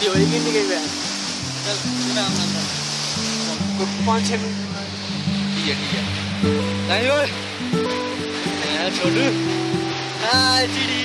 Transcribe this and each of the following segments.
Điều ấy kiếm đi gây về Đây là chúng ta làm rồi Cực quan trên Đi về đi về Này ơi Này là chỗ đưa Hai chi đi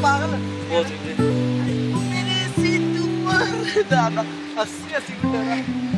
parle. Oh, Mais c'est tout. Assis, assis,